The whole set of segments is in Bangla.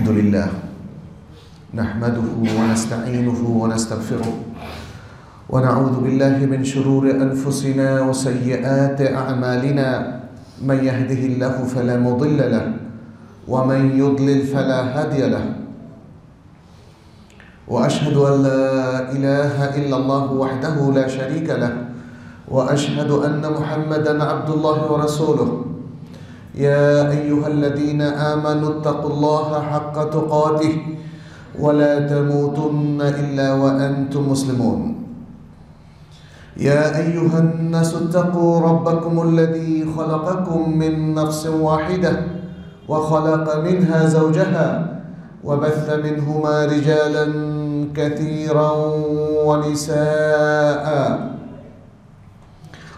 الحمد لله. نحمده ونستعينه ونستغفره. ونعوذ بالله من شرور أنفسنا وسيئات أعمالنا. من يهده الله فلا مضل له ومن يضلل فلا هادي له. وأشهد أن لا إله إلا الله وحده لا شريك له وأشهد أن محمدا عبد الله ورسوله. يا أيها الذين آمنوا اتقوا الله حق تقاته ولا تموتن إلا وأنتم مسلمون. يا أيها الناس اتقوا ربكم الذي خلقكم من نفس واحدة وخلق منها زوجها وبث منهما رجالا كثيرا ونساء.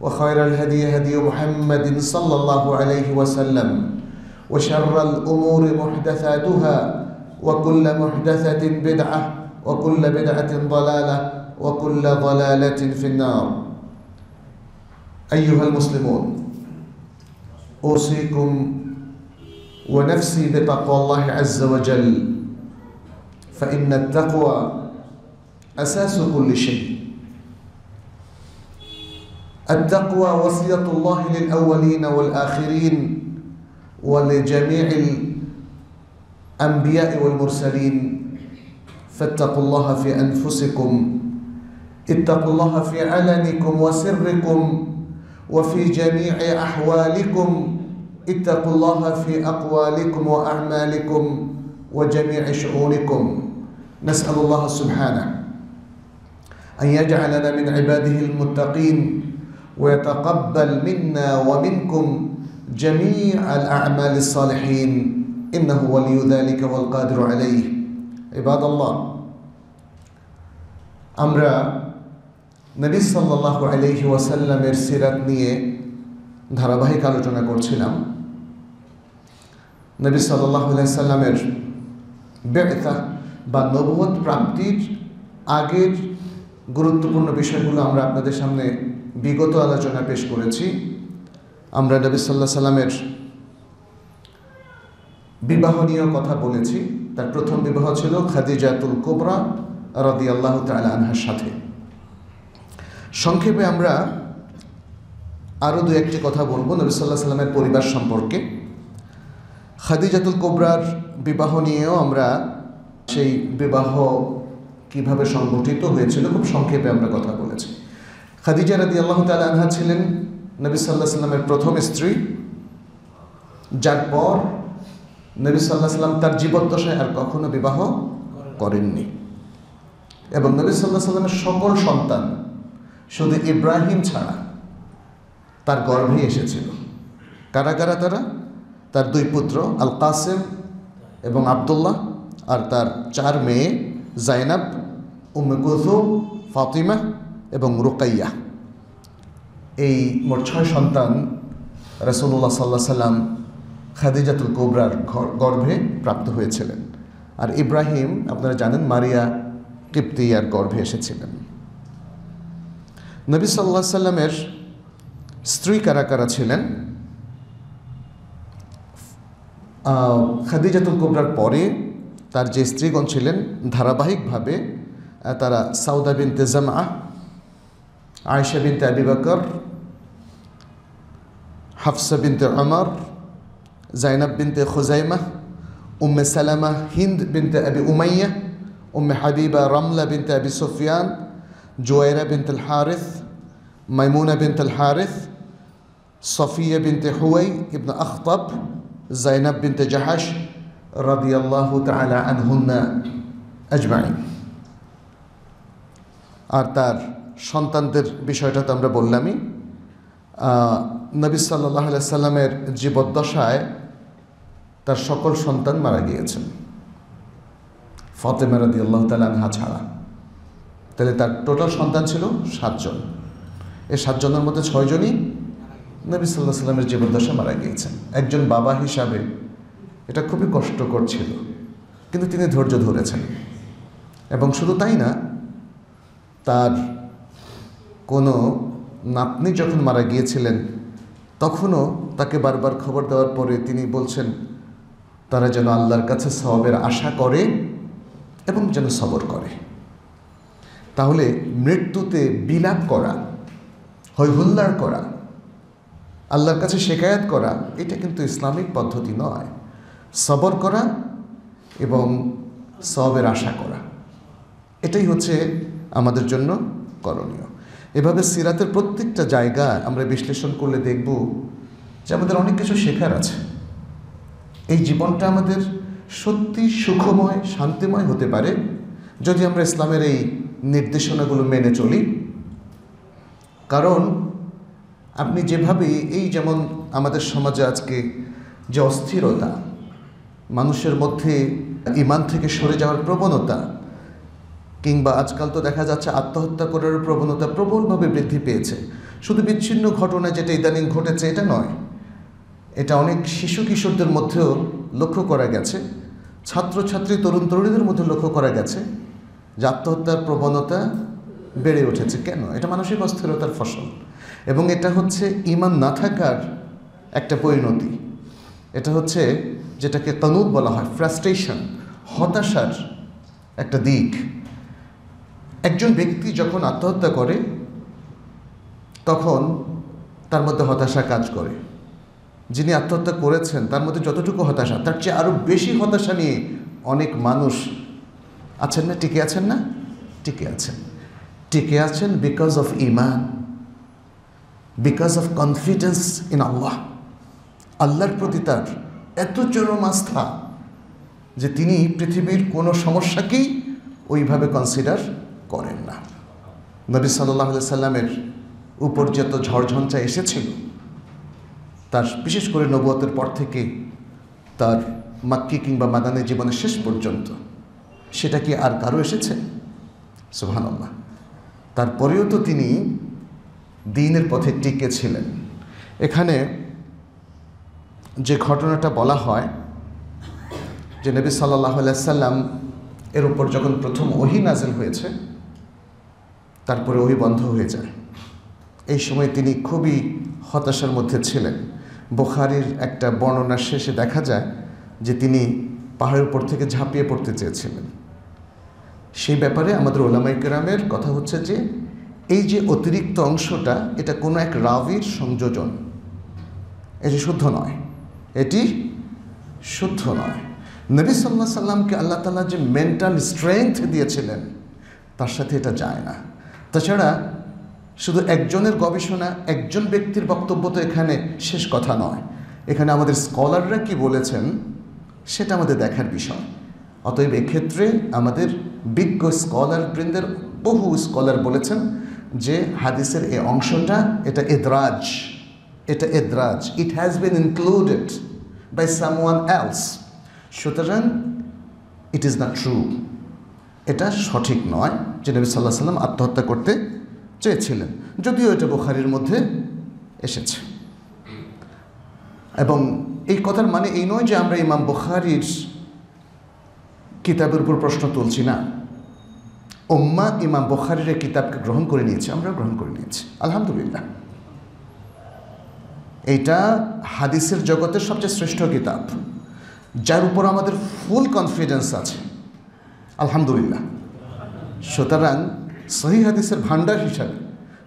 وخير الهدي هدي محمد صلى الله عليه وسلم وشر الأمور محدثاتها وكل محدثة بدعة وكل بدعة ضلالة وكل ضلالة في النار. أيها المسلمون أوصيكم ونفسي بتقوى الله عز وجل فإن التقوى أساس كل شيء. التقوى وصية الله للأولين والآخرين ولجميع الأنبياء والمرسلين. فاتقوا الله في أنفسكم. اتقوا الله في علنكم وسركم وفي جميع أحوالكم. اتقوا الله في أقوالكم وأعمالكم وجميع شؤونكم. نسأل الله سبحانه أن يجعلنا من عباده المتقين. ويتقبل منا ومنكم جميع الأعمال الصالحين إنه ولي ذلك والقادر عليه عباد الله আমরা নবী সাল্লাহ আলহি ওয়াসাল্লামের সিরাত নিয়ে ধারাবাহিক আলোচনা করছিলাম নবী সাল্লাহ সাল্লামের বেতা বা নবুয়ত প্রাপ্তির আগের গুরুত্বপূর্ণ বিষয়গুলো আমরা আপনাদের সামনে বিগত আলোচনা পেশ করেছি। আমরা নবী সাল্লাহ সাল্লামের বিবাহ কথা বলেছি। তার প্রথম বিবাহ ছিল খাদিজাতুল কোবরা রদি আল্লাহ তালা আনহার সাথে। সংক্ষেপে আমরা আরও দু একটি কথা বলব নবী সাল্লাহ সাল্লামের পরিবার সম্পর্কে। খাদিজাতুল কোবরার বিবাহ নিয়েও আমরা সেই বিবাহ কীভাবে সংগঠিত হয়েছিল খুব সংক্ষেপে আমরা কথা বলেছি। খাদিজা রাদি আল্লাহ আনহা ছিলেন নবী সাল্লাহ সাল্লামের প্রথম স্ত্রী। যার পর নবী সাল্লাহ সাল্লাম তার জীবদ্দশায় আর কখনো বিবাহ করেননি। এবং নবী সাল্লাহ সাল্লামের সকল সন্তান শুধু ইব্রাহিম ছাড়া তার গর্ভে এসেছিল। কারা কারা তারা? তার দুই পুত্র আল কাসেম এবং আবদুল্লাহ আর তার চার মেয়ে জাইনাব, উম্মে কুলথুম ফাতিমা এবং রুকাইয়া। এই মোট ছয় সন্তান রসুল্লাহ সাল্লাহ সাল্লাম খাদিজাতুল কোবরার গর্ভে প্রাপ্ত হয়েছিলেন। আর ইব্রাহিম, আপনারা জানেন, মারিয়া কিপ্তিয়ার গর্ভে এসেছিলেন। নবী সাল্লাহ সাল্লামের স্ত্রী কারা কারা ছিলেন? খাদিজাতুল কোবরার পরে তার যে স্ত্রীগণ ছিলেন, ধারাবাহিকভাবে তারা সাউদা বিনতে عائشة بنت أبي بكر حفصة بنت عمر زينب بنت خزيمة أم سلمة هند بنت أبي أمية أم حبيبة رملة بنت أبي سفيان جويرة بنت الحارث ميمونة بنت الحارث صفية بنت حوي ابن أخطب زينب بنت جحش رضي الله تعالى عنهن أجمعين. أرتار. সন্তানদের বিষয়টা তো আমরা বললামই। নবী সাল্লাহ সাল্লামের জীবদ্দশায় তার সকল সন্তান মারা গিয়েছেন। ফতেমা রাদি আল্লাহ তালানহা ছাড়া। তাহলে তার টোটাল সন্তান ছিল সাতজন। এই সাতজনের মধ্যে ছয়জনই নবী সাল্লাহ সাল্লামের জীবদ্দশা মারা গিয়েছেন। একজন বাবা হিসাবে এটা খুবই কষ্টকর ছিল, কিন্তু তিনি ধৈর্য ধরেছেন। এবং শুধু তাই না, তার কোনো নাতনি যখন মারা গিয়েছিলেন, তখনও তাকে বারবার খবর দেওয়ার পরে তিনি বলছেন, তারা যেন আল্লাহর কাছে সবের আশা করে এবং যেন সবর করে। তাহলে মৃত্যুতে বিলাপ করা হৈহুল্লার করা, আল্লাহর কাছে শেখায়াত করা, এটা কিন্তু ইসলামিক পদ্ধতি নয়। সবর করা এবং সবের আশা করা, এটাই হচ্ছে আমাদের জন্য করণীয়। এভাবে সিরাতের প্রত্যেকটা জায়গা আমরা বিশ্লেষণ করলে দেখব যে আমাদের অনেক কিছু শেখার আছে। এই জীবনটা আমাদের সত্যি সুখময়, শান্তিময় হতে পারে যদি আমরা ইসলামের এই নির্দেশনাগুলো মেনে চলি। কারণ আপনি যেভাবে এই যেমন আমাদের সমাজে আজকে যে অস্থিরতা, মানুষের মধ্যে ইমান থেকে সরে যাওয়ার প্রবণতা কিংবা আজকাল তো দেখা যাচ্ছে আত্মহত্যা করার প্রবণতা প্রবলভাবে বৃদ্ধি পেয়েছে। শুধু বিচ্ছিন্ন ঘটনা যেটা ইদানিং ঘটেছে, এটা নয়। এটা অনেক শিশু কিশোরদের মধ্যেও লক্ষ্য করা গেছে। ছাত্রছাত্রী, তরুণ তরুণীদের মধ্যে লক্ষ্য করা গেছে যে আত্মহত্যার প্রবণতা বেড়ে উঠেছে। কেন? এটা মানসিক অস্থিরতার ফসল। এবং এটা হচ্ছে ইমান না থাকার একটা পরিণতি। এটা হচ্ছে যেটাকে কানুদ বলা হয় ফ্রাস্ট্রেশন হতাশার একটা দিক। একজন ব্যক্তি যখন আত্মহত্যা করে, তখন তার মধ্যে হতাশা কাজ করে। যিনি আত্মহত্যা করেছেন, তার মধ্যে যতটুকু হতাশা, তার চেয়ে আরও বেশি হতাশা নিয়ে অনেক মানুষ আছেন না? টিকে আছেন না? টিকে আছেন। টিকে আছেন because of Iman because of confidence in Allah আল্লাহর প্রতি তার এত চরম আস্থা যে তিনি পৃথিবীর কোনো সমস্যাকেই ওইভাবে কনসিডার করেন না। নবী সাল্লাহ সাল্লামের উপর যত ঝড়ঝঞ্ঝা এসেছিল, তার বিশেষ করে নবুয়তের পর থেকে তার মাক্কি কিংবা মাদানের জীবনের শেষ পর্যন্ত সেটা কি আর কারও এসেছে? সুহানাল্লাহ তারপরেও তো তিনি দিনের পথে টিকে ছিলেন। এখানে যে ঘটনাটা বলা হয়, যে নবী সাল্লাহ সাল্লাম এর উপর যখন প্রথম ওহি নাজেল হয়েছে তারপরে ওহি বন্ধ হয়ে যায়। এই সময় তিনি খুবই হতাশার মধ্যে ছিলেন। বোখারির একটা বর্ণনার শেষে দেখা যায় যে তিনি পাহাড়ের উপর থেকে ঝাঁপিয়ে পড়তে চেয়েছিলেন। সেই ব্যাপারে আমাদের ওলামাই কেরামের কথা হচ্ছে যে, এই যে অতিরিক্ত অংশটা, এটা কোনো এক রাবির সংযোজন। এটি শুদ্ধ নয়। এটি শুদ্ধ নয়। নবী সাল্লাহ সাল্লামকে আল্লাহ তালা যে মেন্টাল স্ট্রেংথ দিয়েছিলেন, তার সাথে এটা যায় না। তাছাড়া শুধু একজনের গবেষণা, একজন ব্যক্তির বক্তব্য তো এখানে শেষ কথা নয়। এখানে আমাদের স্কলাররা কি বলেছেন, সেটা আমাদের দেখার বিষয়। অতএব এক্ষেত্রে আমাদের বিজ্ঞ স্কলার বৃন্দের বহু স্কলার বলেছেন যে হাদিসের এই অংশটা, এটা এদরাজ এটা এদরাজ। It has been included by someone else সুতরাং ইট ইজ না ট্রু এটা সঠিক নয়। যে নবী সাল্লাহ সাল্লাম আত্মহত্যা করতে চেয়েছিলেন। যদিও এটা বুখারির মধ্যে এসেছে। এবং এই কথার মানে এই নয় যে আমরা ইমাম বুখারির কিতাবের উপর প্রশ্ন তুলছি, না। ওম্মা ইমাম বুখারির এই কিতাবকে গ্রহণ করে নিয়েছে আমরা গ্রহণ করে নিয়েছি। আলহামদুলিল্লাহ। এইটা হাদিসের জগতের সবচেয়ে শ্রেষ্ঠ কিতাব, যার উপর আমাদের ফুল কনফিডেন্স আছে। আলহামদুলিল্লাহ। সুতরাং সহি হাদিসের ভাণ্ডার হিসাবে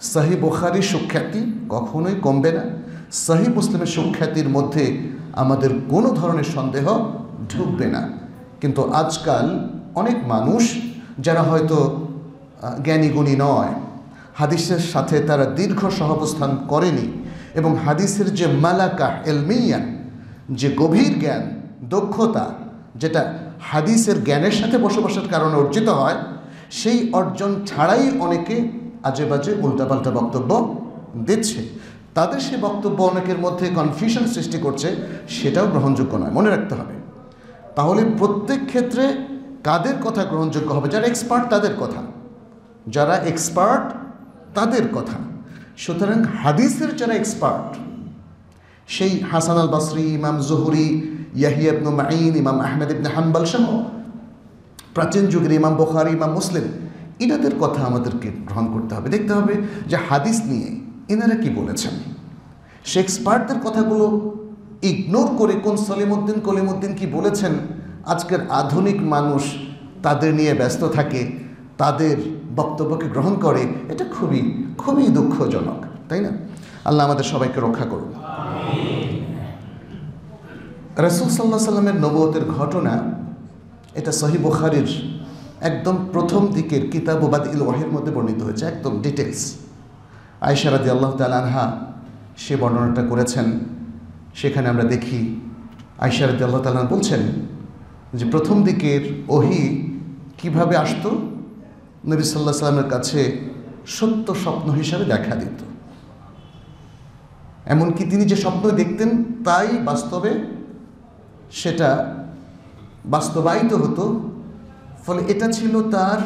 সহি বোখারির সুখ্যাতি কখনোই কমবে না। সহি মুসলিমের সুখ্যাতির মধ্যে আমাদের কোনো ধরনের সন্দেহ ঢুকবে না। কিন্তু আজকাল অনেক মানুষ যারা হয়তো জ্ঞানীগুণী নয়, হাদিসের সাথে তারা দীর্ঘ সহাবস্থান করেনি এবং হাদিসের যে মালাকা এলমিয়া যে গভীর জ্ঞান, দক্ষতা, যেটা হাদিসের জ্ঞানের সাথে বসবাসের কারণে অর্জিত হয় সেই অর্জন ছাড়াই অনেকে আজে বাজে উল্টাপাল্টা বক্তব্য দিচ্ছে। তাদের সে বক্তব্য অনেকের মধ্যে কনফিউশন সৃষ্টি করছে, সেটাও গ্রহণযোগ্য নয়। মনে রাখতে হবে। তাহলে প্রত্যেক ক্ষেত্রে কাদের কথা গ্রহণযোগ্য হবে? যারা এক্সপার্ট তাদের কথা। যারা এক্সপার্ট তাদের কথা। সুতরাং হাদিসের যারা এক্সপার্ট সেই হাসান আল বাসরি ইমাম জহুরি, ইয়াহিয়া ইবনু মাইন ইমাম আহমেদ ইবনে হাম্বাল সহ প্রাচীন যুগের ইমাম বখারি ইমাম মুসলিম ইনাদের কথা আমাদেরকে গ্রহণ করতে হবে। দেখতে হবে যে হাদিস নিয়ে এনারা কি বলেছেন। শেক্সপার্টদের কথাগুলো ইগনোর করে কোন সলিমুদ্দিন কলিমুদ্দিন কি বলেছেন? আজকের আধুনিক মানুষ তাদের নিয়ে ব্যস্ত থাকে তাদের বক্তব্যকে গ্রহণ করে এটা খুবই খুবই দুঃখজনক তাই না? আল্লাহ আমাদের সবাইকে রক্ষা করুন। রসুল সাল্লাহ সাল্লামের নবতের ঘটনা এটা সহি বুখারির একদম প্রথম দিকের কিতাব বাদ ইল ওয়াহের মধ্যে বর্ণিত হয়েছে, একদম ডিটেলস আয়সা রাদি আল্লাহ তালহা সে বর্ণনাটা করেছেন। সেখানে আমরা দেখি আয়সা রাদি আল্লাহ তালহা বলছেন যে প্রথম দিকের ওহি কীভাবে আসতো? নবী সাল্লাহ সাল্লামের কাছে সত্য স্বপ্ন হিসাবে দেখা দিত। এমনকি তিনি যে স্বপ্ন দেখতেন তাই বাস্তবে সেটা বাস্তবায়িত হতো, ফলে এটা ছিল তার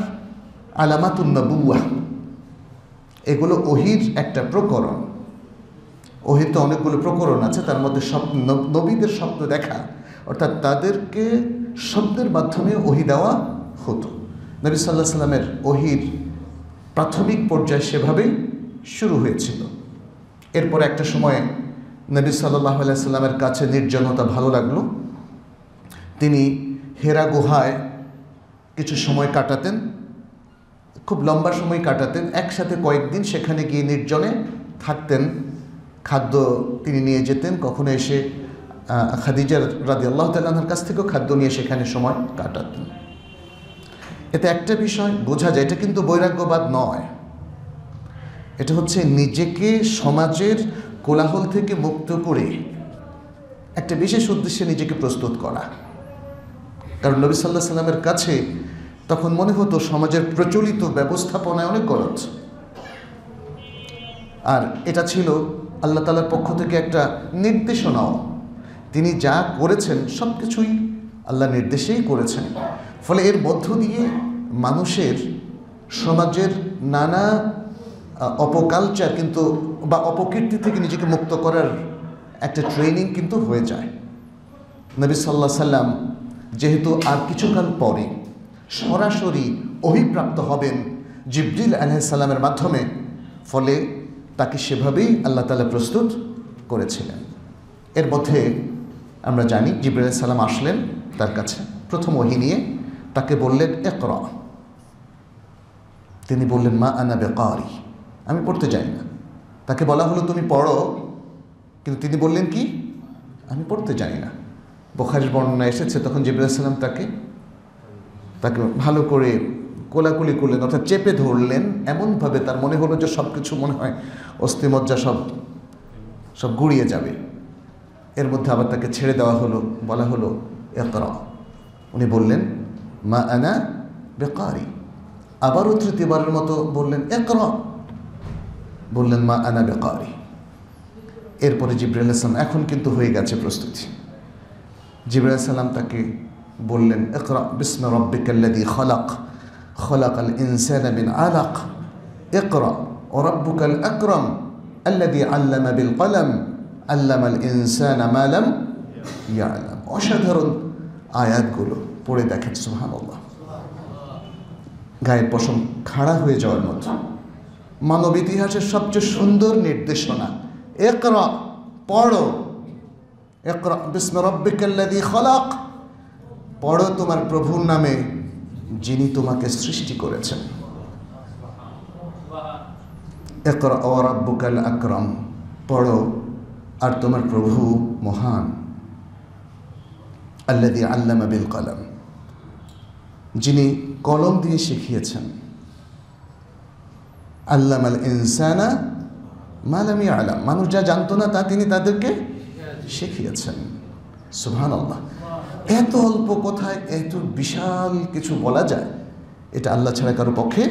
আলামাতুন্নবুয়া এগুলো ওহির একটা প্রকরণ। ওহির তো অনেকগুলো প্রকরণ আছে, তার মধ্যে স্বপ্ন নবীদের স্বপ্ন দেখা, অর্থাৎ তাদেরকে শব্দের মাধ্যমে ওহি দেওয়া হতো। নবী সাল্লাহ সাল্লামের ওহির প্রাথমিক পর্যায়ে সেভাবেই শুরু হয়েছিল। এরপর একটা সময়ে নবী সাল্লাহ সাল্লামের কাছে নির্জনতা ভালো লাগল। তিনি হেরা গুহায় কিছু সময় কাটাতেন, খুব লম্বা সময় কাটাতেন। একসাথে কয়েকদিন সেখানে গিয়ে নির্জনে থাকতেন। খাদ্য তিনি নিয়ে যেতেন, কখনো এসে খাদিজার রাদি আল্লাহ তাল্লাহার কাছ থেকেও খাদ্য নিয়ে সেখানে সময় কাটাতেন। এতে একটা বিষয় বোঝা যায়, এটা কিন্তু বৈরাগ্যবাদ নয়। এটা হচ্ছে নিজেকে সমাজের কোলাহল থেকে মুক্ত করে একটা বিশেষ উদ্দেশ্যে নিজেকে প্রস্তুত করা। কারণ নবী সাল্লাহ সাল্লামের কাছে তখন মনে হতো সমাজের প্রচলিত ব্যবস্থাপনায় অনেক গলত আর এটা ছিল আল্লাহ তালার পক্ষ থেকে একটা নির্দেশনাও। তিনি যা করেছেন সব কিছুই আল্লাহ নির্দেশেই করেছেন। ফলে এর মধ্য দিয়ে মানুষের সমাজের নানা অপকালচার কিন্তু বা অপকীর্তি থেকে নিজেকে মুক্ত করার একটা ট্রেনিং কিন্তু হয়ে যায়। নবী সাল্লাহ সাল্লাম যেহেতু আর কিছুকাল পরে সরাসরি অভিপ্রাপ্ত হবেন জিবরিল আলহামের মাধ্যমে, ফলে তাকে সেভাবেই আল্লাহ তালা প্রস্তুত করেছিলেন। এর মধ্যে আমরা জানি জিবরিল সাল্লাম আসলেন তার কাছে। প্রথম ওহি নিয়ে তাকে বললেন একর তিনি বললেন, মা আনা বেকারি আমি পড়তে যাই না। তাকে বলা হলো, তুমি পড়ো কিন্তু তিনি বললেন, কি? আমি পড়তে জানি না। বোখারির বর্ণনা এসেছে, তখন জিবুল্লাহাম তাকে তাকে ভালো করে কোলাকুলি করলেন, অর্থাৎ চেপে ধরলেন, এমনভাবে তার মনে হলো যে সব কিছু মনে হয় অস্থিমজ্জা সব সব গুড়িয়ে যাবে। এর মধ্যে আবার তাকে ছেড়ে দেওয়া হলো, বলা হলো একরা উনি বললেন, মা আনা বেকারি। আবারও তৃতীয়বারের মতো বললেন একরা বললেন, মা আনা বেকারি। এরপরে জিব্রাইল এখন কিন্তু হয়ে গেছে প্রস্তুতি। জিব্রাইল সাল্লাম তাকে বললেন, ইকরা বিসমে রব্বিকাল্লাদি খলাক খলাক আল ইনসান বিন আলাক, ইকরা, ও রব্বুকাল আকরম আল্লাদি আল্লামা বিল কলম আল্লাম আল ইনসান মালাম ইয়ালাম। অসাধারণ আয়াতগুলো পড়ে দেখেন সুহানুল্লাহ গায়ের পশম খাড়া হয়ে যাওয়ার মতো। মানব ইতিহাসের সবচেয়ে সুন্দর নির্দেশনা একরা পড়ো একরা বিস্ম রব্বিকাল্লাদি খলাক। পড়ো তোমার প্রভুর নামে, যিনি তোমাকে সৃষ্টি করেছেন। একরা ও রব্বুকাল আকরম পড়ো, আর তোমার প্রভু মহান আল্লাদি আল্লামা বিল কলম। যিনি কলম দিয়ে শিখিয়েছেন আল্লাম আল ইনসানা মালামি আলাম মানুষ যা জানতো না তা তিনি তাদেরকে শিখিয়েছেন। সুহান আল্লাহ এত অল্প কথায় এত বিশাল কিছু বলা যায়, এটা আল্লাহ ছাড়া কারও পক্ষে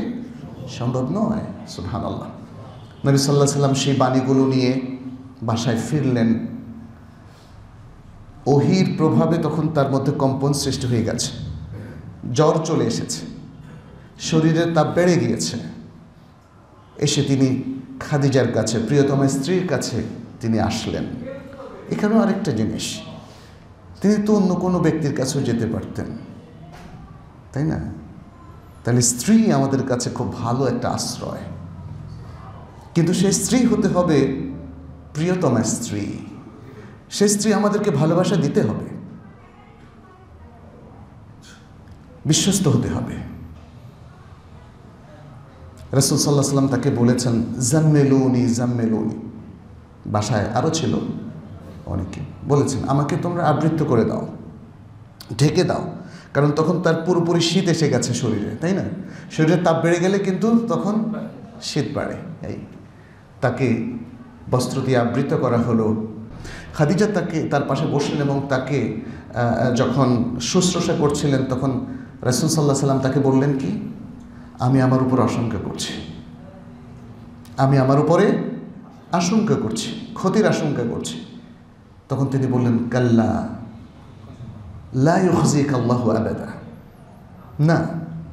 সম্ভব নয় সুহান আল্লাহ নবী সাল্লাহ সাল্লাম সেই বাণীগুলো নিয়ে বাসায় ফিরলেন। ওহির প্রভাবে তখন তার মধ্যে কম্পন সৃষ্টি হয়ে গেছে, জ্বর চলে এসেছে শরীরের তাপ বেড়ে গিয়েছে। এসে তিনি খাদিজার কাছে, প্রিয়তম স্ত্রীর কাছে তিনি আসলেন। এখানেও আরেকটা জিনিস। তিনি তো অন্য কোনো ব্যক্তির কাছেও যেতে পারতেন। তাই না? তাহলে স্ত্রী আমাদের কাছে খুব ভালো একটা আশ্রয়। কিন্তু সেই স্ত্রী হতে হবে প্রিয়তমা স্ত্রী। সে স্ত্রী আমাদেরকে ভালোবাসা দিতে হবে। বিশ্বস্ত হতে হবে। রসুল সাল্লাহ সাল্লাম তাকে বলেছেন, জাম্মেলুনি জাম্মেলুনি। বাসায় আরও ছিল। অনেকে বলেছেন, আমাকে তোমরা আবৃত্ত করে দাও, ঢেকে দাও। কারণ তখন তার পুরোপুরি শীত এসে গেছে শরীরে, তাই না? শরীরের তাপ বেড়ে গেলে কিন্তু তখন শীত বাড়ে। এই, তাকে বস্ত্র দিয়ে আবৃত করা হলো। খাদিজা তাকে, তার পাশে বসলেন এবং তাকে যখন শুশ্রূষা করছিলেন, তখন রসুল সাল্লাহ সাল্লাম তাকে বললেন কি, আমি আমার উপর আশঙ্কা করছি। আমি আমার উপরে আশঙ্কা করছি, ক্ষতির আশঙ্কা করছি। তখন তিনি বললেন, কাল্লা লাইজিক আল্লাহ আবেদা। না,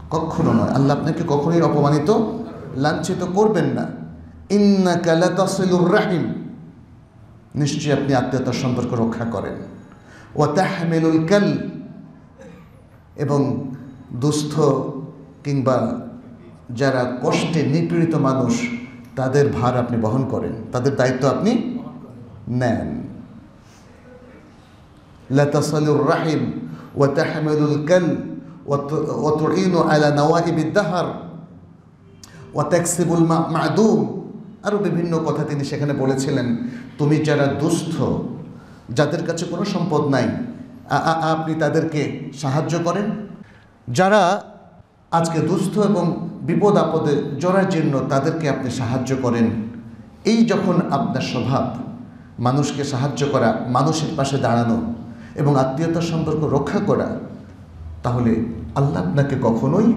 কখনো নয়। আল্লাহ আপনাকে কখনোই অপমানিত, লাঞ্ছিত করবেন না। ইন্না কালা তসিলুর রাহিম। নিশ্চয়ই আপনি আত্মীয়তার সম্পর্ক রক্ষা করেন। ও তাহমেলুল কাল। এবং দুস্থ কিংবা যারা কষ্টে নিপীড়িত মানুষ, তাদের ভার আপনি বহন করেন। তাদের দায়িত্ব আপনি নেন। লাতাসালুর রাহিম ও তাহমেলুল কাল ও তুইন আলা নওয়াহিব দাহার ও ট্যাক্সিবুল মাদুম আরও বিভিন্ন কথা তিনি সেখানে বলেছিলেন, তুমি যারা দুস্থ, যাদের কাছে কোনো সম্পদ নাই আপনি তাদেরকে সাহায্য করেন? যারা আজকে দুস্থ এবং বিপদ আপদে জড়ার জন্য তাদেরকে আপনি সাহায্য করেন। এই যখন আপনার স্বভাব, মানুষকে সাহায্য করা, মানুষের পাশে দাঁড়ানো এবং আত্মীয়তার সম্পর্ক রক্ষা করা, তাহলে আল্লাহ আপনাকে কখনোই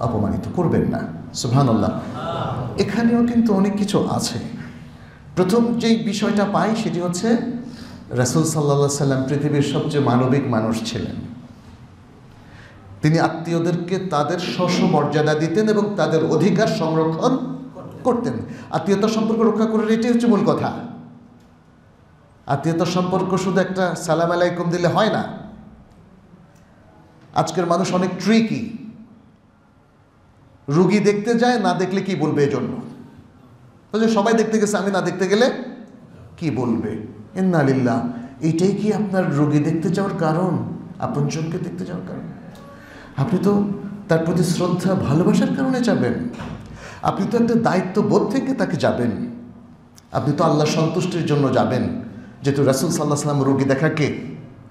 অপমানিত করবেন না। সুহান আল্লাহ এখানেও কিন্তু অনেক কিছু আছে। প্রথম যেই বিষয়টা পাই সেটি হচ্ছে, রাসুল সাল্লা সাল্লাম পৃথিবীর সবচেয়ে মানবিক মানুষ ছিলেন। তিনি আত্মীয়দেরকে তাদের শস্য মর্যাদা দিতেন এবং তাদের অধিকার সংরক্ষণ করতেন। আত্মীয়তার সম্পর্ক রক্ষা করার এটাই হচ্ছে মূল কথা। আত্মীয়তার সম্পর্ক শুধু একটা সালাম আলাইকুম দিলে হয় না। আজকের মানুষ অনেক ট্রিকি রুগী দেখতে যায়, না দেখলে কি বলবে এজন্য? সবাই দেখতে গেছে, আমি না দেখতে গেলে কি বলবে? ইন্নালিল্লাহ এটাই কি আপনার রোগী দেখতে যাওয়ার কারণ? আপনজনকে দেখতে যাওয়ার কারণ? আপনি তো তার প্রতি শ্রদ্ধা, ভালোবাসার কারণে যাবেন। আপনি তো একটা দায়িত্ববোধ থেকে তাকে যাবেন। আপনি তো আল্লাহ সন্তুষ্টির জন্য যাবেন। যেহেতু রাসুল সাল্লাহ সাল্লাম রোগী দেখাকে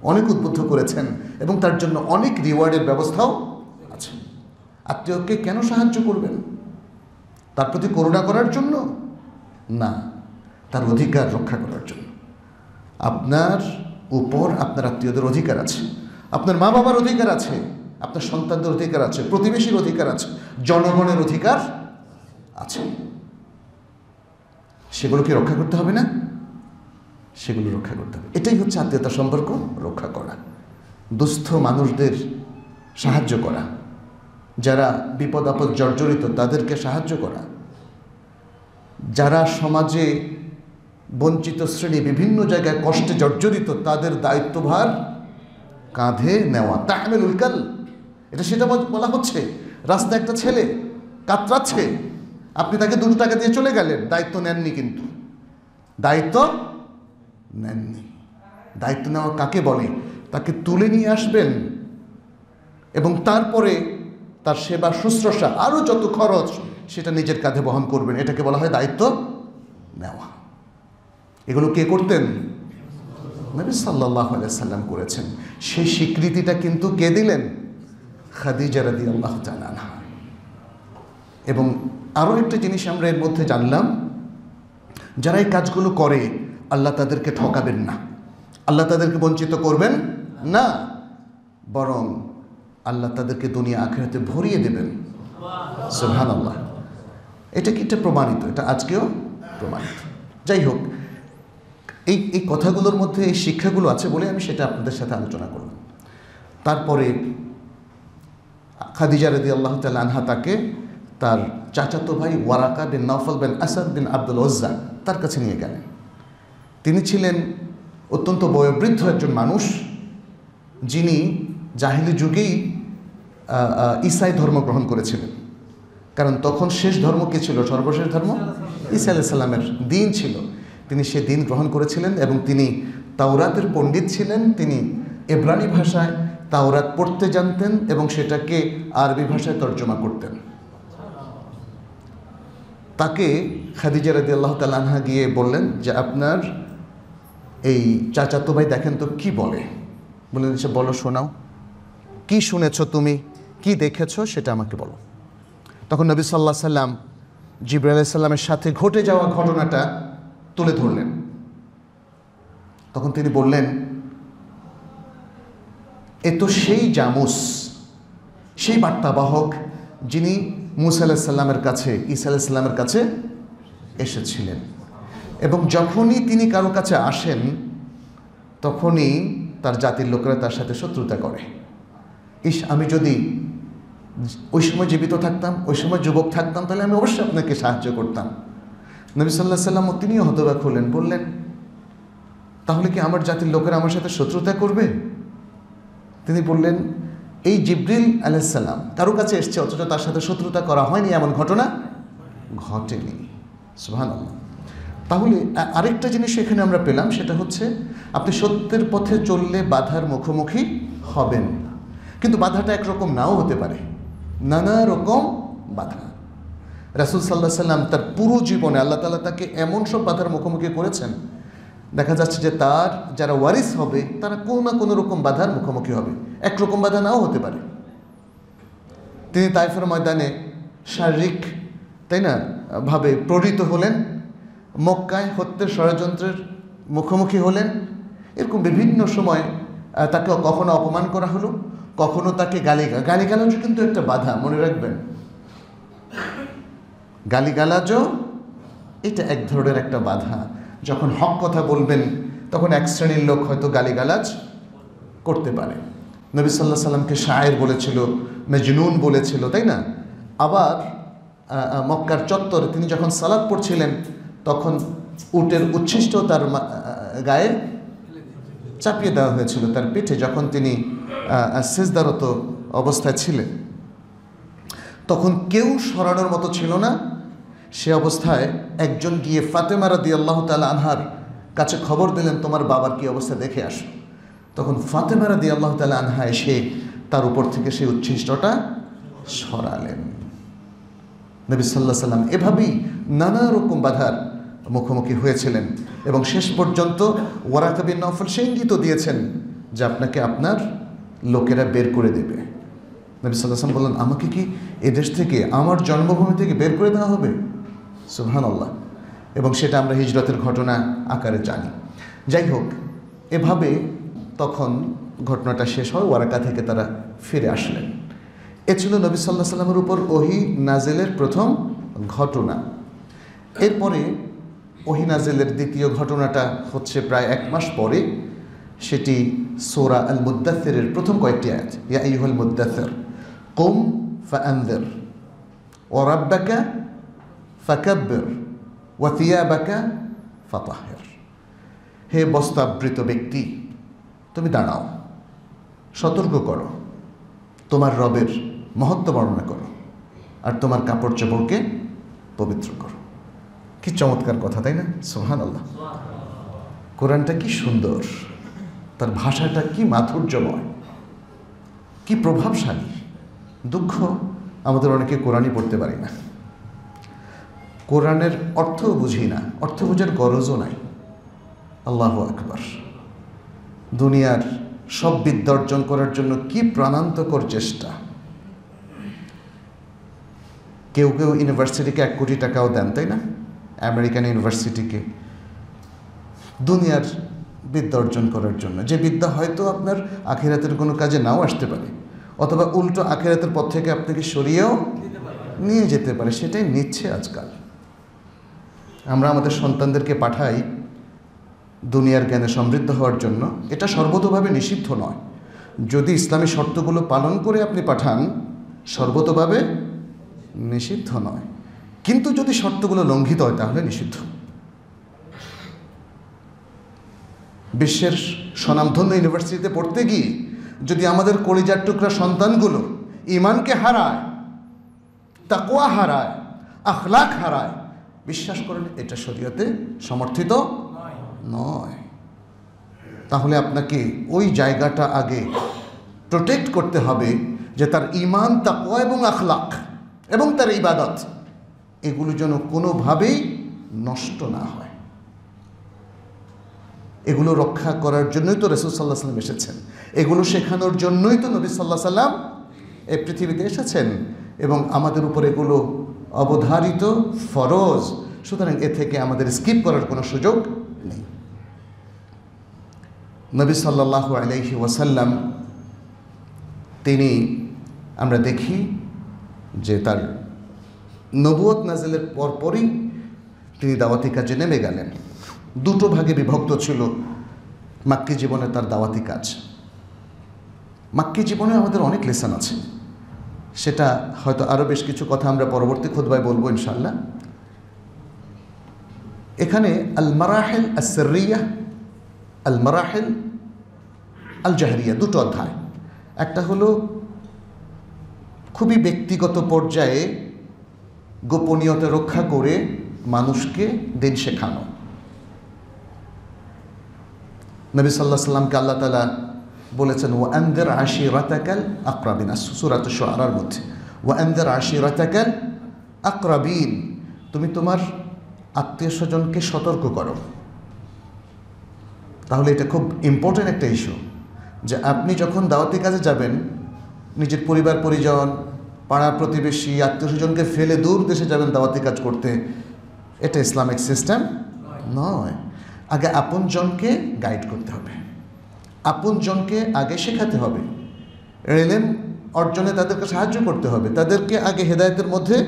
অনেক উদ্বুদ্ধ করেছেন এবং তার জন্য অনেক রিওয়ার্ডের ব্যবস্থাও আছে। আত্মীয়কে কেন সাহায্য করবেন? তার প্রতি করুণা করার জন্য? না, তার অধিকার রক্ষা করার জন্য। আপনার উপর আপনার আত্মীয়দের অধিকার আছে, আপনার মা বাবার অধিকার আছে, আপনার সন্তানদের অধিকার আছে, প্রতিবেশীর অধিকার আছে, জনগণের অধিকার আছে। সেগুলোকে রক্ষা করতে হবে না? সেগুলো রক্ষা করতে হবে। এটাই হচ্ছে আত্মীয়তা সম্পর্ক রক্ষা করা। দুস্থ মানুষদের সাহায্য করা। যারা বিপদ আপদ জর্জরিত, তাদেরকে সাহায্য করা। যারা সমাজে বঞ্চিত শ্রেণি, বিভিন্ন জায়গায় কষ্টে জর্জরিত, তাদের দায়িত্বভার কাঁধে নেওয়া। তাহমেল উলকাল এটা সেটা বলা হচ্ছে। রাস্তায় একটা ছেলে কাতরাচ্ছে। আপনি তাকে দুটো টাকা দিয়ে চলে গেলেন। দায়িত্ব নেননি কিন্তু। দায়িত্ব নেননি দায়িত্ব নেওয়া কাকে বলে? তাকে তুলে নিয়ে আসবেন। এবং তারপরে তার সেবা, শুশ্রূষা আরও যত খরচ, সেটা নিজের কাঁধে বহন করবেন। এটাকে বলা হয় দায়িত্ব নেওয়া। এগুলো কে করতেন? নবী সাল্লাহ সাল্লাম করেছেন। সেই স্বীকৃতিটা কিন্তু কে দিলেন? খাদিজা রাদি আল্লাহ জানানা এবং আরও একটা জিনিস আমরা এর মধ্যে জানলাম, যারা এই কাজগুলো করে আল্লাহ তাদেরকে ঠকাবেন না। আল্লাহ তাদেরকে বঞ্চিত করবেন না। বরং আল্লাহ তাদেরকে দুনিয়া আখেরাতে ভরিয়ে দেবেন। সোহান আল্লাহ এটা কি এটা প্রমাণিত? এটা আজকেও প্রমাণিত। যাই হোক, এই এই কথাগুলোর মধ্যে এই শিক্ষাগুলো আছে বলে আমি সেটা আপনাদের সাথে আলোচনা করলাম তারপরে খাদিজা রদি আল্লাহ তাল আনহা তাকে তার চাচাতো ভাই ওয়ারাকা বিন নফল বিন আসাদ বিন আব্দুল ওজ্জা তার কাছে নিয়ে গেলেন। তিনি ছিলেন অত্যন্ত বয়োবৃদ্ধ একজন মানুষ, যিনি জাহিলি যুগেই ইসাই ধর্ম গ্রহণ করেছিলেন। কারণ তখন শেষ ধর্ম কী ছিল? সর্বশেষ ধর্ম? ইসা আলাইসাল্লামের দিন ছিল। তিনি সে দিন গ্রহণ করেছিলেন এবং তিনি তাওরাতের পণ্ডিত ছিলেন। তিনি এব্রানি ভাষায় তাওরাত পড়তে জানতেন এবং সেটাকে আরবি ভাষায় তর্জমা করতেন। তাকে খাদিজা রাদি আল্লাহ তালানহা গিয়ে বললেন যে, আপনার এই চাচাতো ভাই দেখেন তো কি বলে? বলে দিচ্ছে, বলো, শোনাও। কি শুনেছ তুমি? কি দেখেছ? সেটা আমাকে বলো। তখন নবী সাল্লাহ সাল্লাম জিব্রাহ সাল্লামের সাথে ঘটে যাওয়া ঘটনাটা তুলে ধরলেন। তখন তিনি বললেন, এ তো সেই জামুস, সেই বার্তাবাহক যিনি মুসা আলাহিসাল্লামের কাছে, ঈসা আলাহিসাল্লামের কাছে এসেছিলেন। এবং যখনই তিনি কারও কাছে আসেন, তখনই তার জাতির লোকেরা তার সাথে শত্রুতা করে। ইস, আমি যদি ওই সময় জীবিত থাকতাম, ওই সময় যুবক থাকতাম, তাহলে আমি অবশ্যই আপনাকে সাহায্য করতাম। নবী সাল্লাহ সাল্লাম তিনিও হতবাক হলেন, বললেন, তাহলে কি আমার জাতির লোকেরা আমার সাথে শত্রুতা করবে? তিনি বললেন, এই জিব্রিল আলাইসাল্লাম কারও কাছে এসছে, অথচ তার সাথে শত্রুতা করা হয়নি, এমন ঘটনা ঘটেনি। সুহান তাহলে আরেকটা জিনিস এখানে আমরা পেলাম, সেটা হচ্ছে আপনি সত্যের পথে চললে বাধার মুখোমুখি হবেন কিন্তু বাধাটা একরকম নাও হতে পারে। নানা রকম বাধা। রাসুল সাল্লাহ সাল্লাম তার পুরো জীবনে আল্লাহ তালা তাকে এমন সব বাধার মুখোমুখি করেছেন, দেখা যাচ্ছে যে তার যারা ওয়ারিস হবে, তারা কোনো না কোনো রকম বাধার মুখোমুখি হবে। একরকম বাধা নাও হতে পারে। তিনি তাইফের ময়দানে শারীরিক, তাই না, ভাবে প্রণীত হলেন। মক্কায় হত্যের ষড়যন্ত্রের মুখোমুখি হলেন। এরকম বিভিন্ন সময় তাকে কখনো অপমান করা হলো, কখনো তাকে গালি গালিগালাজও কিন্তু একটা বাধা, মনে রাখবেন। গালিগালাজও এটা এক ধরনের একটা বাধা। যখন হক কথা বলবেন, তখন এক শ্রেণির লোক হয়তো গালিগালাজ করতে পারে। নবী সাল্লাহ সাল্লামকে শায়ের বলেছিল, মেজনুন বলেছিল, তাই না? আবার মক্কার চত্বরে তিনি যখন সালাদ পড়ছিলেন তখন উটের উচ্ছিষ্ট তার গায়ে চাপিয়ে দেওয়া হয়েছিল তার পিঠে যখন তিনি সেজদারত অবস্থায় ছিলেন। তখন কেউ সরানোর মতো ছিল না। সে অবস্থায় একজন গিয়ে ফাতেমা রাদি আল্লাহ তালা আনহার কাছে খবর দিলেন, তোমার বাবার কি অবস্থা? দেখে আসো। তখন ফাতেমা রাদি আল্লাহ তালা আনহা এসে তার উপর থেকে সেই উচ্ছিষ্টটা সরালেন। নবী সাল্লাহ সাল্লাম এভাবেই নানা রকম বাধার মুখোমুখি হয়েছিলেন। এবং শেষ পর্যন্ত ওয়ারাকাবিন নফল সে ইঙ্গিত দিয়েছেন যে আপনাকে আপনার লোকেরা বের করে দেবে। নবী সাল্লাম বললেন, আমাকে কি এদেশ থেকে আমার জন্মভূমি থেকে বের করে দেওয়া হবে? সুহান আল্লাহ এবং সেটা আমরা হিজরতের ঘটনা আকারে জানি। যাই হোক, এভাবে তখন ঘটনাটা শেষ হয়, ওয়ারাকা থেকে তারা ফিরে আসলেন। এ ছিল নবী সাল্লাহ সাল্লামের উপর ওহি নাজেলের প্রথম ঘটনা। এরপরে ওহি নাজেলের দ্বিতীয় ঘটনাটা হচ্ছে প্রায় এক মাস পরে। সেটি সোরা আল মুদাসের প্রথম কয়েকটি আয়াত। ইয়া ইহুল মুদাসের কুম ফাআনদির ওরাব্বাকা ফাকাব্বির ওয়াতিয়াবাকা ফাতাহের। হে বস্তাবৃত ব্যক্তি, তুমি দাঁড়াও, সতর্ক করো, তোমার রবের মহত্ব বর্ণনা করো, আর তোমার কাপড় চোপড়কে পবিত্র করো। কি চমৎকার কথা, তাই না? সোহান আল্লাহ কোরআনটা কি সুন্দর, তার ভাষাটা কি মাধুর্যময়, কি প্রভাবশালী, দুঃখ আমাদের অনেকে কোরআনই পড়তে পারি না। কোরআনের অর্থ বুঝি না, অর্থ বোঝার গরজও নাই। আল্লাহ আকবর। দুনিয়ার সব বিদ্যা অর্জন করার জন্য কি প্রাণান্তকর চেষ্টা। কেউ কেউ ইউনিভার্সিটিকে এক কোটি টাকাও দেন, তাই না? আমেরিকান ইউনিভার্সিটিকে দুনিয়ার বিদ্যা অর্জন করার জন্য। যে বিদ্যা হয়তো আপনার আখেরাতের কোনো কাজে নাও আসতে পারে, অথবা উল্টো আখেরাতের পথ থেকে আপনাকে সরিয়েও নিয়ে যেতে পারে, সেটাই নিচ্ছে আজকাল। আমরা আমাদের সন্তানদেরকে পাঠাই দুনিয়ার জ্ঞানে সমৃদ্ধ হওয়ার জন্য। এটা সর্বতভাবে নিষিদ্ধ নয়। যদি ইসলামী শর্তগুলো পালন করে আপনি পাঠান, সর্বতভাবে নিষিদ্ধ নয়। কিন্তু যদি শর্তগুলো লঙ্ঘিত হয়, তাহলে নিষিদ্ধ। বিশ্বের স্বনামধন্য ইউনিভার্সিটিতে পড়তে গিয়ে যদি আমাদের কলিজার টুকরা সন্তানগুলো ইমানকে হারায় তাকোয়া হারায়, আখলাক হারায়, বিশ্বাস করেন এটা শরীয়তে সমর্থিত নয়। তাহলে আপনাকে ওই জায়গাটা আগে প্রোটেক্ট করতে হবে যে তার ইমান তাকোয়া এবং আখলাক এবং তার ইবাদত এগুলো যেন কোনোভাবেই নষ্ট না হয়। এগুলো রক্ষা করার জন্যই তো রসুল সাল্লাহ সাল্লাম এসেছেন। এগুলো শেখানোর জন্যই তো নবী সাল্লাহ সাল্লাম এই পৃথিবীতে এসেছেন এবং আমাদের উপর এগুলো অবধারিত, ফরজ। সুতরাং এ থেকে আমাদের স্কিপ করার কোনো সুযোগ নেই। নবী সাল্লাহ আলাইহি ওয়াসাল্লাম, তিনি, আমরা দেখি যে তার নবুয়ত নাজেলের পরপরই তিনি দাওয়াতি কাজে নেমে গেলেন। দুটো ভাগে বিভক্ত ছিল মাক্কি জীবনে তার দাওয়াতি কাজ। মাক্কি জীবনে আমাদের অনেক লেসন আছে। সেটা হয়তো আরও বেশ কিছু কথা আমরা পরবর্তী খুদবায় বলব ইনশাল্লাহ এখানে আল মারাহেল আসরিয়া আল মারাহেল আল জাহরিয়া দুটো অধ্যায়। একটা হলো খুবই ব্যক্তিগত পর্যায়ে গোপনীয়তা রক্ষা করে মানুষকে দিন শেখানো। নবী সাল্লাহ সাল্লামকে আল্লাহ তালা বলেছেন ও আন্দের আশি রাতাকাল আকরাবিন সুরাত শোয়ারার মধ্যে। ও আন্দের আশি রাতাকাল আকরাবিন তুমি তোমার আত্মীয় স্বজনকে সতর্ক করো। তাহলে এটা খুব ইম্পর্ট্যান্ট একটা ইস্যু যে আপনি যখন দাওয়াতি কাজে যাবেন, নিজের পরিবার, পরিজন পাড়া প্রতিবেশী, আত্মীয় স্বজনকে ফেলে দূর দেশে যাবেন দাওয়াতি কাজ করতে। এটা ইসলামিক সিস্টেম নয়। আগে আপনজনকে গাইড করতে হবে। আপনজনকে আগে শেখাতে হবে। রেলেম অর্জনে তাদেরকে সাহায্য করতে হবে। তাদেরকে আগে হেদায়তের মধ্যে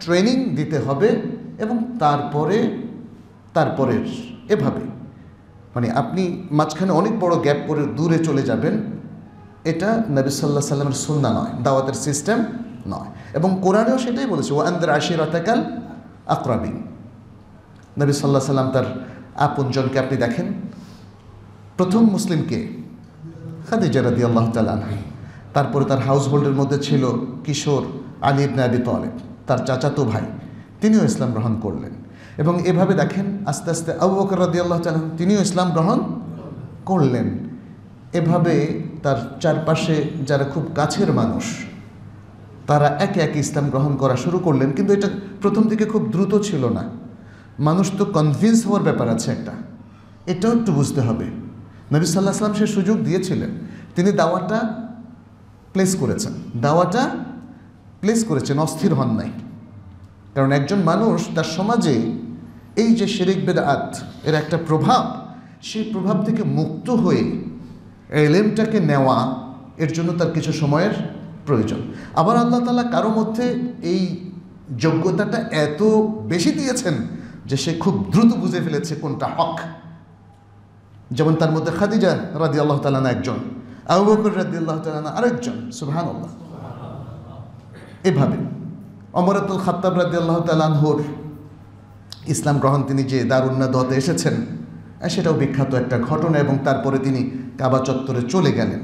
ট্রেনিং দিতে হবে এবং তারপরে তারপরের এভাবে। মানে আপনি মাঝখানে অনেক বড় গ্যাপ করে দূরে চলে যাবেন। এটা নবী সাল্লাহ সাল্লামের সুন্না নয়। দাওয়াতের সিস্টেম নয়। এবং কোরআনেও সেটাই বলেছে ও আন্দার আশি রাতাকাল আকরাবিন। নবী সাল্লাহ সাল্লাম তার আপনজনকে আপনি দেখেন। প্রথম মুসলিমকে খাদিজা রাদি আল্লাহ তালানহা তারপরে তার হাউস হোল্ডের মধ্যে ছিল কিশোর আলী ইবনে আবি তলেব, তার চাচাতো ভাই। তিনিও ইসলাম গ্রহণ করলেন। এবং এভাবে দেখেন, আস্তে আস্তে আবু বকর রাদি আল্লাহ তালাহ তিনিও ইসলাম গ্রহণ করলেন। এভাবে তার চারপাশে যারা খুব কাছের মানুষ তারা একে একে ইসলাম গ্রহণ করা শুরু করলেন, কিন্তু এটা প্রথম দিকে খুব দ্রুত ছিল না। মানুষ তো কনভিন্স হওয়ার ব্যাপার আছে একটা। এটাও একটু বুঝতে হবে। নবী সাল্লাহ আসলাম সে সুযোগ দিয়েছিলেন। তিনি দাওয়াটা প্লেস করেছেন। দাওয়াটা প্লেস করেছেন, অস্থির হন নাই। কারণ একজন মানুষ তার সমাজে এই যে শেরিক বেদাত, এর একটা প্রভাব, সেই প্রভাব থেকে মুক্ত হয়ে এলেমটাকে নেওয়া, এর জন্য তার কিছু সময়ের প্রয়োজন। আবার আল্লাহ তালা কারও মধ্যে এই যোগ্যতাটা এত বেশি দিয়েছেন যে সে খুব দ্রুত বুঝে ফেলেছে কোনটা হক। যেমন তার মধ্যে খাদিজা রাদি আল্লাহ তালানা একজন, আবু বকর রাদি আল্লাহ তালানা আরেকজন সুবহান আল্লাহ এভাবে অমরাতুল খাত্তাব রাদি আল্লাহ তালানহর ইসলাম গ্রহণ তিনি যে দারুন্না দতে এসেছেন, সেটাও বিখ্যাত একটা ঘটনা এবং তারপরে তিনি কাবা চত্বরে চলে গেলেন।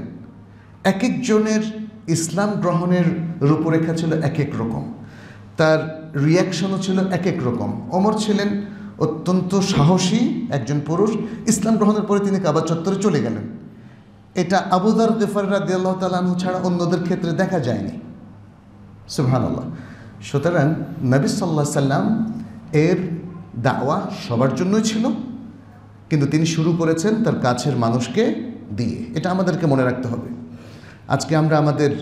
এক একজনের ইসলাম গ্রহণের রূপরেখা ছিল এক এক রকম। তার রিয়াকশনও ছিল এক এক রকম। অমর ছিলেন অত্যন্ত সাহসী একজন পুরুষ। ইসলাম গ্রহণের পরে তিনি কাবা চত্বরে চলে গেলেন। এটা আবুদার গেফার রাদি আল্লাহ ছাড়া অন্যদের ক্ষেত্রে দেখা যায়নি। সুবহান আল্লাহ সুতরাং নবী সাল্লাহ সাল্লাম এর দাওয়া সবার জন্যই ছিল। কিন্তু তিনি শুরু করেছেন তার কাছের মানুষকে দিয়ে। এটা আমাদেরকে মনে রাখতে হবে। আজকে আমরা আমাদের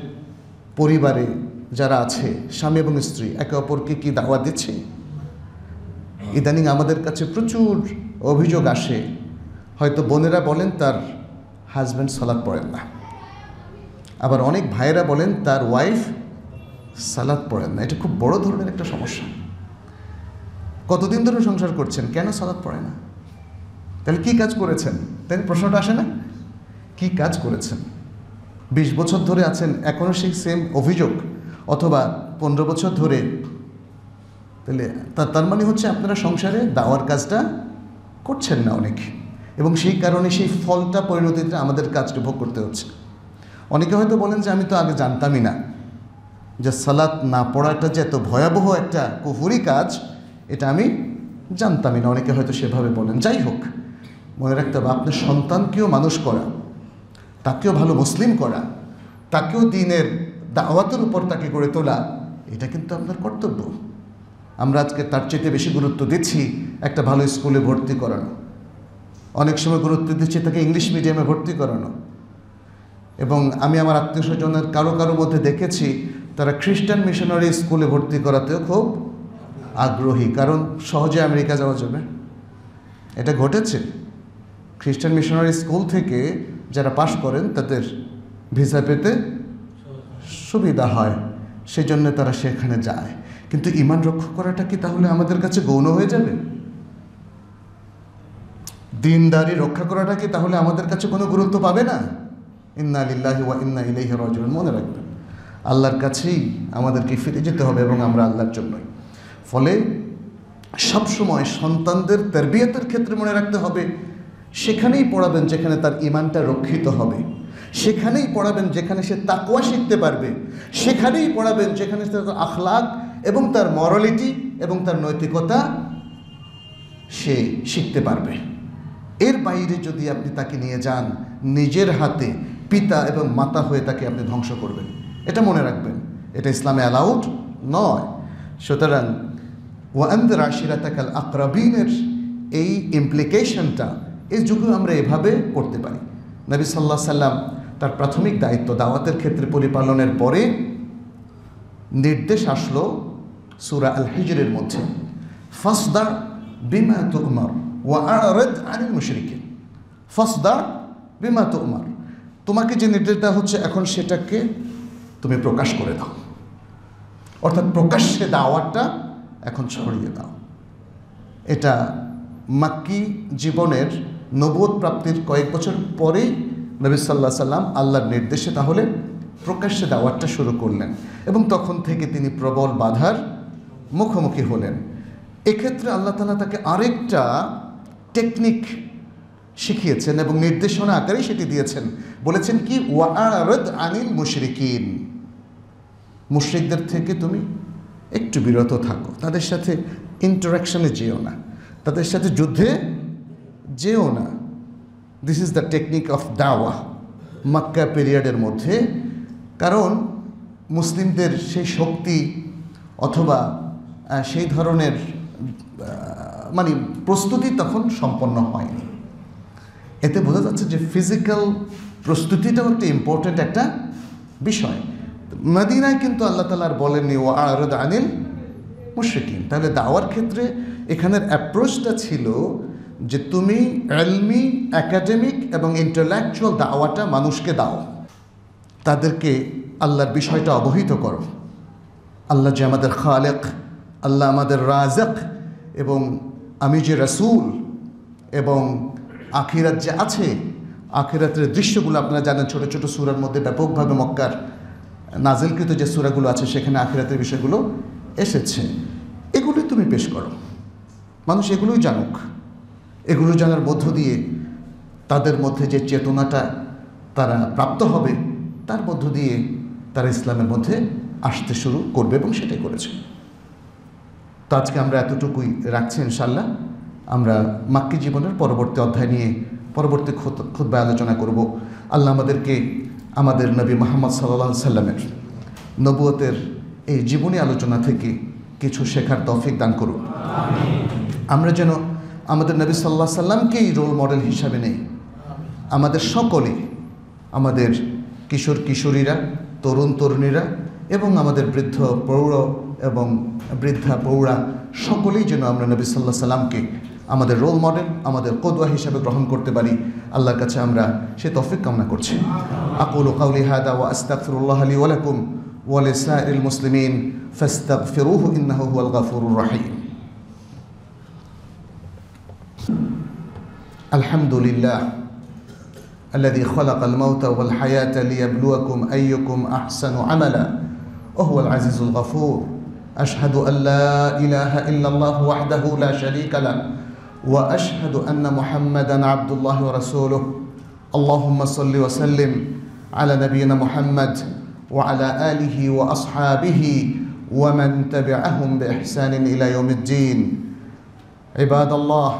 পরিবারে যারা আছে, স্বামী এবং স্ত্রী, একে অপরকে কি দাওয়া দিচ্ছি? ইদানিং আমাদের কাছে প্রচুর অভিযোগ আসে। হয়তো বোনেরা বলেন তার হাজব্যান্ড সালাদ পড়েন না। আবার অনেক ভাইয়েরা বলেন তার ওয়াইফ সালাদ পড়েন না। এটা খুব বড় ধরনের একটা সমস্যা। কতদিন ধরে সংসার করছেন? কেন সালাদ পড়ে না? তাহলে কি কাজ করেছেন? তাই প্রশ্নটা আসে না? কি কাজ করেছেন? বিশ বছর ধরে আছেন এখনও সেই সেম অভিযোগ? অথবা পনেরো বছর ধরে? তাহলে তার মানে হচ্ছে আপনারা সংসারে দাওয়ার কাজটা করছেন না অনেক। এবং সেই কারণে সেই ফলটা পরিণতিতে আমাদের কাজটা ভোগ করতে হচ্ছে। অনেকে হয়তো বলেন যে আমি তো আগে জানতামই না। যে সালাত না পড়াটা যে এত ভয়াবহ একটা কুফুরি কাজ, এটা আমি জানতামই না। অনেকে হয়তো সেভাবে বলেন। যাই হোক, মনে রাখতে হবে, আপনার সন্তানকেও মানুষ করা তাকেও ভালো মুসলিম করা, তাকেও দিনের দাওয়াতের উপর তাকে গড়ে তোলা, এটা কিন্তু আপনার কর্তব্য। আমরা আজকে তার চেয়ে বেশি গুরুত্ব দিচ্ছি একটা ভালো স্কুলে ভর্তি করানো। অনেক সময় গুরুত্ব দিচ্ছি তাকে ইংলিশ মিডিয়ামে ভর্তি করানো। এবং আমি আমার আত্মীয় স্বজনের কারও কারও মধ্যে দেখেছি, তারা খ্রিস্টান মিশনারি স্কুলে ভর্তি করাতেও খুব আগ্রহী, কারণ সহজে আমেরিকা যাওয়া যাবে। এটা ঘটেছে। খ্রিস্টান মিশনারি স্কুল থেকে যারা পাশ করেন, তাদের ভিসা পেতে সুবিধা হয়। সেই জন্য তারা সেখানে যায়। কিন্তু ইমান রক্ষা করাটা কি তাহলে আমাদের কাছে গৌণ হয়ে যাবে? দিনদারি রক্ষা করাটা কি তাহলে আমাদের কাছে কোনো গুরুত্ব পাবে না? ইন্না লিল্লাহি ওয়া ইন্না ইলাইহি রাজিউন। মনে রাখবেন, আল্লাহর কাছেই আমাদেরকে ফিরে যেতে হবে এবং আমরা আল্লাহর জন্যই। ফলে সবসময় সন্তানদের তেরবিয়তের ক্ষেত্রে মনে রাখতে হবে সেখানেই পড়াবেন যেখানে তার ইমানটা রক্ষিত হবে। সেখানেই পড়াবেন যেখানে সে তাকুয়া শিখতে পারবে। সেখানেই পড়াবেন যেখানে সে তার আখলাক এবং তার মরালিটি এবং তার নৈতিকতা সে শিখতে পারবে। এর বাইরে যদি আপনি তাকে নিয়ে যান, নিজের হাতে পিতা এবং মাতা হয়ে তাকে আপনি ধ্বংস করবেন। এটা মনে রাখবেন। এটা ইসলামে অ্যালাউড নয়। সুতরাং ওয়ান্দের আশিরাতাকাল আকরাবিনের এই ইমপ্লিকেশনটা এই যুগে আমরা এভাবে করতে পারি। নবী সাল্লাহ সাল্লাম তার প্রাথমিক দায়িত্ব দাওয়াতের ক্ষেত্রে পরিপালনের পরে নির্দেশ আসলো সুরা আল হিজরের মধ্যে ফাসদা বিমা তুমার ওয়া আরদ আনিল মুশরিকিন ফাসদা বিমা তুমার তোমাকে যে নির্দেশ দেওয়া হচ্ছে এখন সেটাকে তুমি প্রকাশ করে দাও। অর্থাৎ প্রকাশ্যে দাওয়াতটা এখন ছড়িয়ে দাও। এটা মাক্কি জীবনের নবোধ প্রাপ্তির কয়েক বছর পরেই নবী সাল্লাহ সাল্লাম আল্লাহর নির্দেশে তাহলে প্রকাশ্যে দাওয়াতটা শুরু করলেন এবং তখন থেকে তিনি প্রবল বাধার মুখোমুখি হলেন। এক্ষেত্রে আল্লাহ তালা তাকে আরেকটা টেকনিক শিখিয়েছেন এবং নির্দেশনা আকারেই সেটি দিয়েছেন। বলেছেন কি ওয়ারদ আনিল মুশরিকিন। মুশরিকদের থেকে তুমি একটু বিরত থাকো। তাদের সাথে ইন্টারাকশনে যেও না। তাদের সাথে যুদ্ধে যেও না। This is the technique of দাওয়া মাক্কা পিরিয়ডের মধ্যে। কারণ মুসলিমদের সেই শক্তি অথবা সেই ধরনের মানে প্রস্তুতি তখন সম্পন্ন হয়নি। এতে বোঝা যাচ্ছে যে ফিজিক্যাল প্রস্তুতিটাও একটা ইম্পর্টেন্ট একটা বিষয়। মদিনায় কিন্তু আল্লাহ তালা আর বলেননি ও আরদ আনিল মুশরিকিন। তাহলে দাওয়ার ক্ষেত্রে এখানের অ্যাপ্রোচটা ছিল যে তুমি এলমি একাডেমিক এবং ইন্টালেকচুয়াল দাওয়াটা মানুষকে দাও। তাদেরকে আল্লাহর বিষয়টা অবহিত করো। আল্লাহ যে আমাদের খালেক, আল্লাহ আমাদের রাজক এবং আমি যে রসুল এবং আখিরাত যে আছে, আখিরাতের দৃশ্যগুলো আপনারা জানেন, ছোট ছোট সুরার মধ্যে ব্যাপকভাবে মক্কার নাজিলকৃত যে সুরাগুলো আছে, সেখানে আখিরাতের বিষয়গুলো এসেছে। এগুলোই তুমি পেশ করো। মানুষ এগুলোই জানুক। এগুলো জানার মধ্য দিয়ে তাদের মধ্যে যে চেতনাটা তারা প্রাপ্ত হবে, তার মধ্য দিয়ে তারা ইসলামের মধ্যে আসতে শুরু করবে এবং সেটাই করেছে। তো আজকে আমরা এতটুকুই রাখছি ইনশাল্লাহ আমরা মাক্কি জীবনের পরবর্তী অধ্যায় নিয়ে পরবর্তী খুদ্া আলোচনা করব। আল্লাহ আমাদেরকে, আমাদের নবী মোহাম্মদ সাল্লাহ সাল্লামের নবুয়তের এই জীবনী আলোচনা থেকে কিছু শেখার তৌফিক দান করুন আমরা যেন আমাদের নবী সাল্লাহ সাল্লামকেই রোল মডেল হিসাবে নেই। আমাদের সকলে আমাদের কিশোর কিশোরীরা, তরুণ তরুণীরা এবং আমাদের বৃদ্ধ প্রৌঢ় এবং বৃদ্ধা প্রৌঢ়া সকলেই যেন আমরা নবী সাল্লাহ সাল্লামকে আমাদের রোল মডেল আমাদের কদুয়া হিসাবে গ্রহণ করতে পারি। আল্লাহর কাছে আমরা সে তফিক কামনা করছি। আকুল কাউলি হাদা ওয়া আস্তাগফিরুল্লাহ আলী ওয়ালাকুম ওয়ালে ওয়ালিসাইল মুসলিমিন ফাস্তাগফিরুহু ইন্নাহু হুয়াল গাফুরুর রহিম। الحمد لله الذي خلق الموت والحياة ليبلوكم أيكم أحسن عملا وهو العزيز الغفور. أشهد أن لا إله إلا الله وحده لا شريك له وأشهد أن محمدا عبد الله ورسوله. اللهم صل وسلم على نبينا محمد وعلى آله وأصحابه ومن تبعهم بإحسان إلى يوم الدين. عباد الله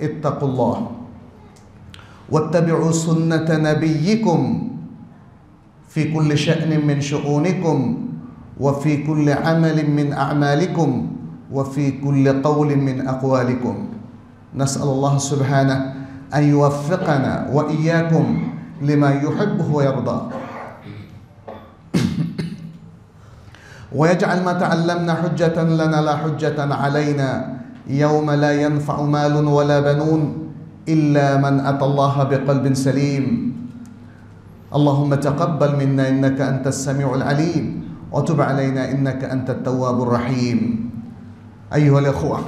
اتقوا الله. واتبعوا سنة نبيكم في كل شأن من شؤونكم وفي كل عمل من أعمالكم وفي كل قول من أقوالكم. نسأل الله سبحانه أن يوفقنا وإياكم لما يحبه ويرضى. ويجعل ما تعلمنا حجة لنا لا حجة علينا. يوم لا ينفع مال ولا بنون إلا من أتى الله بقلب سليم اللهم تقبل منا إنك أنت السميع العليم وتب علينا إنك أنت التواب الرحيم أيها الأخوة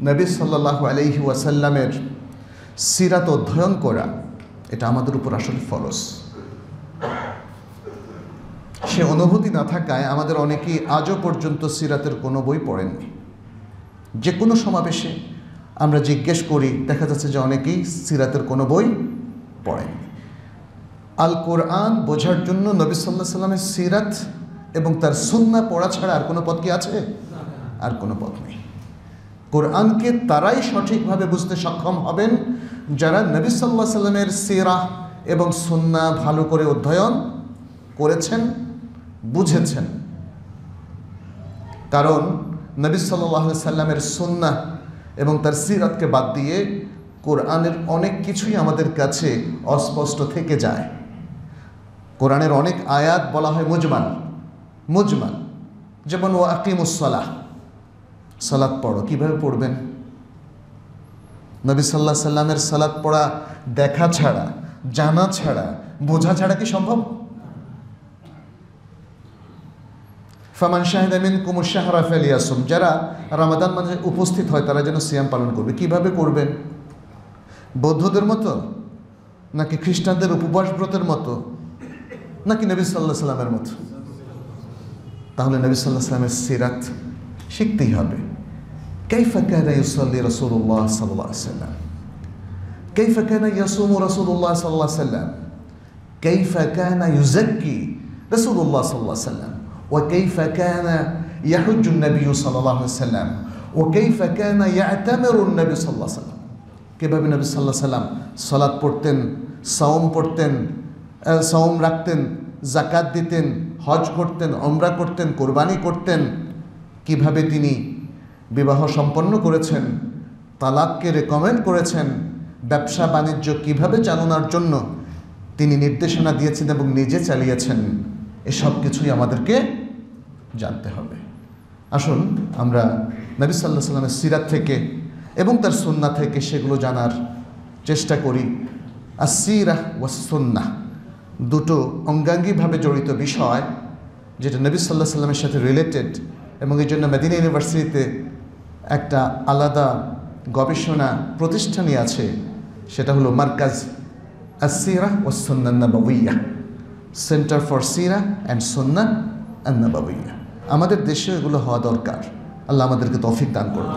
নবী সাল্লাহ আলহি ওয়াসাল্লামের সিরাত অধ্যয়ন করা এটা আমাদের উপর আসলে ফরজ সে অনুভূতি না থাকায় আমাদের অনেকেই আজও পর্যন্ত সিরাতের কোনো বই পড়েননি যে কোনো সমাবেশে আমরা জিজ্ঞেস করি, দেখা যাচ্ছে যে অনেকেই সিরাতের কোনো বই পড়েননি। আল কোরআন বোঝার জন্য নবী সাল্লাহ সাল্লামের সিরাত এবং তার সুন্না পড়া ছাড়া আর কোনো পথ কি আছে? আর কোনো পথ নেই। কোরআনকে তারাই সঠিকভাবে বুঝতে সক্ষম হবেন যারা নবী সাল্লাহ সাল্লামের সিরা এবং সুন্না ভালো করে অধ্যয়ন করেছেন, বুঝেছেন। কারণ নবী সাল্লাহ সাল্লামের সুন্না এবং তার সিরাতকে বাদ দিয়ে কোরআনের অনেক কিছুই আমাদের কাছে অস্পষ্ট থেকে যায়। কোরআনের অনেক আয়াত বলা হয় মুজমান মুজমান যেমন ও আকিমুসলাহ সালাদ পড়ো। কীভাবে পড়বেন? নবী সাল্লাহ সাল্লামের সালাদ পড়া দেখা ছাড়া, জানা ছাড়া, বোঝা ছাড়া কি সম্ভব? ফামান শাহিদামিন কুমুর শাহরা ফেলিয়াসুম যারা রামাদান মাঝে উপস্থিত হয় তারা যেন সিয়াম পালন করবে কিভাবে করবেন বৌদ্ধদের মতো নাকি খ্রিস্টানদের উপবাস ব্রতের মতো নাকি নবী সাল্লাহ সাল্লামের মতো তাহলে নবী সাল্লাহ সাল্লামের সিরাত শিখতেই হবে كيف كان يصلي رسول الله صلى الله عليه وسلم كيف كان يصوم رسول الله صلى الله عليه وسلم كيف كان يزكي رسول الله صلى الله عليه وسلم وكيف كان يحج النبي صلى الله عليه وسلم وكيف كان يعتمر النبي صلى الله عليه وسلم কীভাবে নবী সাল্লাহ সাল্লাম সলাদ পড়তেন সাওম পড়তেন সাওম রাখতেন জাকাত দিতেন হজ করতেন অমরা করতেন কোরবানি করতেন কিভাবে তিনি বিবাহ সম্পন্ন করেছেন তালাককে রেকমেন্ড করেছেন ব্যবসা বাণিজ্য কিভাবে চালানোর জন্য তিনি নির্দেশনা দিয়েছেন এবং নিজে চালিয়েছেন এসব কিছুই আমাদেরকে জানতে হবে। আসুন, আমরা নবী সাল্লাহ সাল্লামের সিরাত থেকে এবং তার সুন্না থেকে সেগুলো জানার চেষ্টা করি। আর সিরাহ ও সুন্না দুটো অঙ্গাঙ্গিভাবে জড়িত বিষয় যেটা নবী সাল্লাহ সাল্লামের সাথে রিলেটেড এবং এই জন্য মেদিনা ইউনিভার্সিটিতে একটা আলাদা গবেষণা প্রতিষ্ঠানই আছে, সেটা হলো মার্কাজ আসিরা ও সন্ন্যান্নাবাবুইয়া সেন্টার ফর সিরা অ্যান্ড সন্না আন্নাবাবুইয়া আমাদের দেশে এগুলো হওয়া দরকার। আল্লাহ আমাদেরকে তফিক দান করুন।